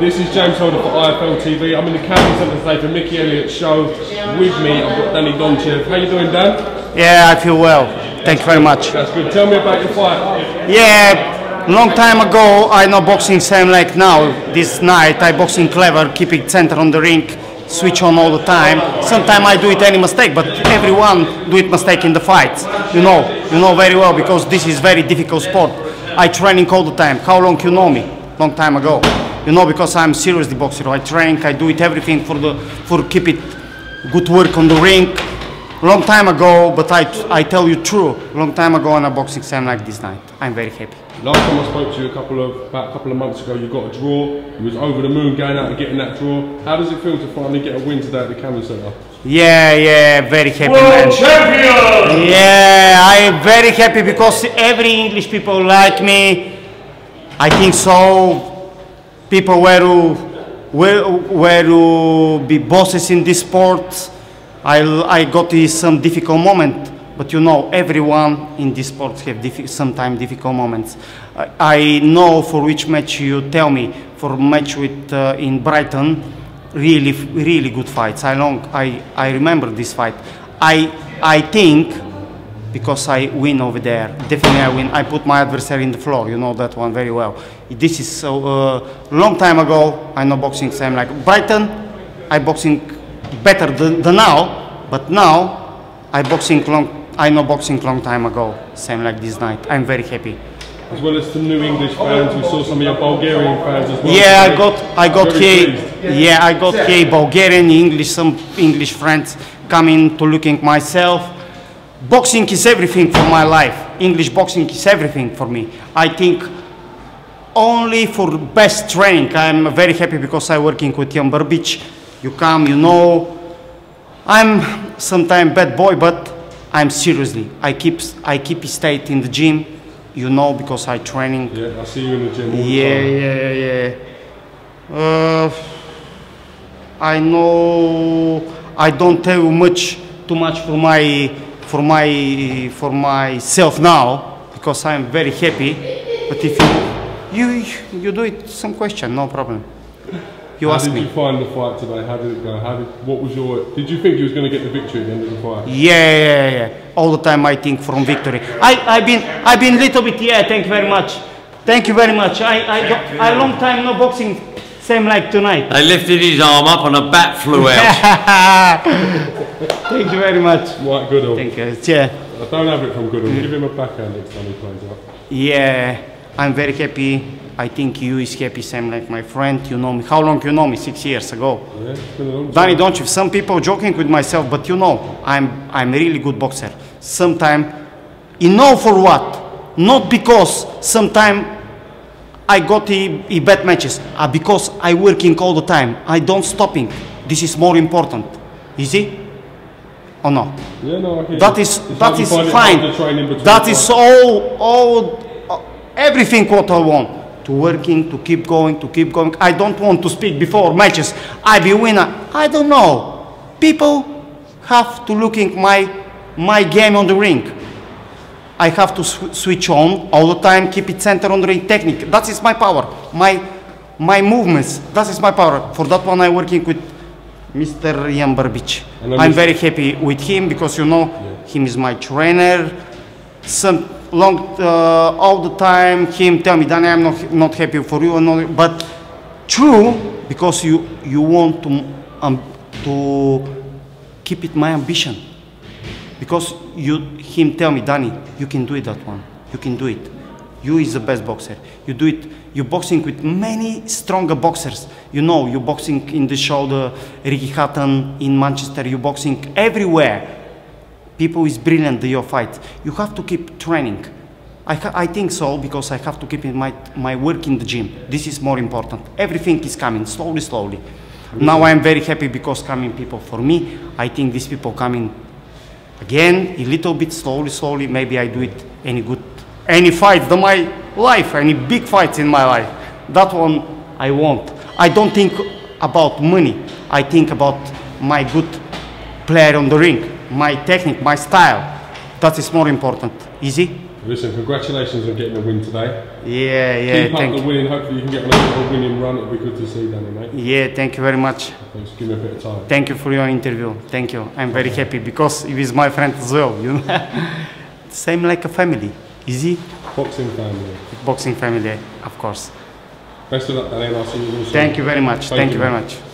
This is James Helder for IFL TV. I'm in the Camden Centre today for Mickey Helliet's show. With me, I've got Danny Donchev. How you doing, Dan? Yeah, I feel well. Thank you very much. That's good. Tell me about your fight. Yeah, long time ago I know boxing same like now. This night I boxing clever, keep it center on the ring, switch on all the time. Sometimes I do it any mistake, but everyone do it mistake in the fight. You know, you know very well because this is very difficult sport. I training all the time. How long you know me? Long time ago. You know because I'm seriously boxer. I train, I do it everything for the for keep it good work on the ring. Long time ago, but I, I tell you true, long time ago on a boxing same like this night. I'm very happy. Last time I spoke to you a couple of about a couple of months ago, you got a draw. You was over the moon going out and getting that draw. How does it feel to finally get a win today at the Camden Centre? Yeah, yeah, very happy World man. champion! Yeah, I'm very happy because every English people like me. I think so. People were to, were, were to be bosses in this sport. I, I got some difficult moment, but you know, everyone in this sport have diffi- sometimes difficult moments. I, I know for which match you tell me. For match with uh, in Brighton, really, really good fights. I long, I, I remember this fight. I, I think because I win over there. Definitely I win. I put my adversary in the floor. You know that one very well. This is so uh, long time ago. I know boxing same like Brighton. I boxing better than, than now, but now I boxing long. I know boxing long time ago. Same like this night. I'm very happy. As well as some new English fans, we saw some of your Bulgarian fans as well. Yeah, I got I got here. Yeah, I got here Bulgarian, English, some English friends coming to looking myself. Boxing is everything for my life. English boxing is everything for me. I think only for best training. I'm very happy because I'm working with Ian Burbedge. You come, you know. I'm sometimes bad boy, but I'm seriously. I keep I keep state in the gym, you know, because I training. Yeah, I see you in the gym the Yeah, yeah, yeah. Uh, I know I don't tell you much, too much for my, for my, for myself now because I'm very happy. But if you, you, you do it, some question, no problem. You How ask did me. you find the fight today? How did it go? How did, what was your? Did you think you was going to get the victory at the end of the fight? Yeah, yeah, yeah. All the time I think from victory. I, I've been, I've been little bit. Yeah, thank you very much. Thank you very much. I, I, I long time no boxing, same like tonight. I lifted his arm up and a bat flew out. Thank you very much. Right, Goodall. Thank you. Yeah, I don't have it from Goodall. Give him a backhand next time he plays up. yeah. I'm very happy. I think you is happy, same like my friend. You know me. How long you know me? Six years ago. Yeah, it's been a long. Danny, don't you? Some people joking with myself, but you know, I'm I'm really good boxer. Sometime, you know for what? Not because sometime I got a, a bad matches, uh, because I working all the time. I don't stopping. This is more important. Easy? Or no? Yeah, no, hear That is It's that is fine. hard to train in between That is all all uh, everything what I want. To working, to keep going, to keep going. I don't want to speak before matches. I be winner. I don't know. People have to looking my my game on the ring. I have to sw- switch on all the time, keep it center on the technique. That is my power. My my movements. That is my power. For that one, I working with Mr. Ian Burbedge. I'm very happy with him because you know him is my trainer. Some long uh, all the time him tell me, Danny, I'm not not happy for you, but true because you you want to um, to keep it my ambition because you him tell me danny you can do it that one you can do it you is the best boxer you do it you boxing with many stronger boxers you know you boxing in the shoulder ricky hatton in manchester you boxing everywhere people is brilliant your fight you have to keep training I, I think so because I have to keep in my, my work in the gym. This is more important. Everything is coming slowly, slowly. Now I am very happy because coming people for me. I think these people coming again a little bit slowly, slowly. Maybe I do it any good, any fights in my life, any big fights in my life. That one I want. I don't think about money. I think about my good player on the ring, my technique, my style. That is more important. Easy? Listen, congratulations on getting the win today. Yeah, yeah, Keep up the win. Hopefully, you can get on a bit of winning run. It'll be good to see, Danny, mate. Yeah, thank you very much. Thanks. Give me a bit of time. Thank you for your interview. Thank you. I'm very happy because he is my friend as well. You know, same like a family. Easy Boxing family. boxing family, of course. Best of luck, Danny, I'll see you soon. Thank you very much. Thank Thank, you. you very much.